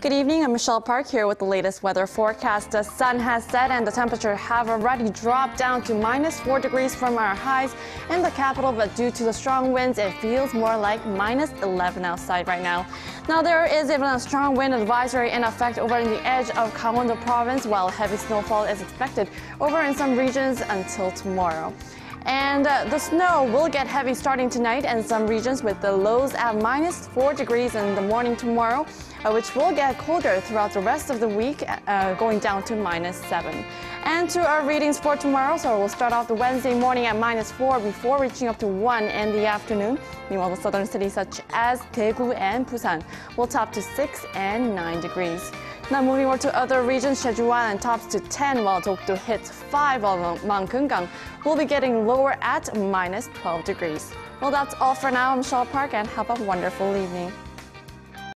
Good evening, I'm Michelle Park here with the latest weather forecast. The sun has set and the temperature have already dropped down to minus 4 degrees from our highs in the capital, but due to the strong winds, it feels more like minus 11 outside right now. Now, there is even a strong wind advisory in effect over in the edge of Gangwon-do province, while heavy snowfall is expected over in some regions until tomorrow. And uh, the snow will get heavy starting tonight in some regions with the lows at minus 4 degrees in the morning tomorrow, uh, which will get colder throughout the rest of the week, uh, going down to minus 7. And to our readings for tomorrow, so we'll start off the Wednesday morning at minus 4 before reaching up to 1 in the afternoon. Meanwhile, the southern cities such as Daegu and Busan will top to 6 and 9 degrees. Now moving over to other regions, Jeju Island tops to 10 while Dokdo hits 5 while Mount will be getting lower at minus 12 degrees. Well, that's all for now. I'm Shaw Park and have a wonderful evening.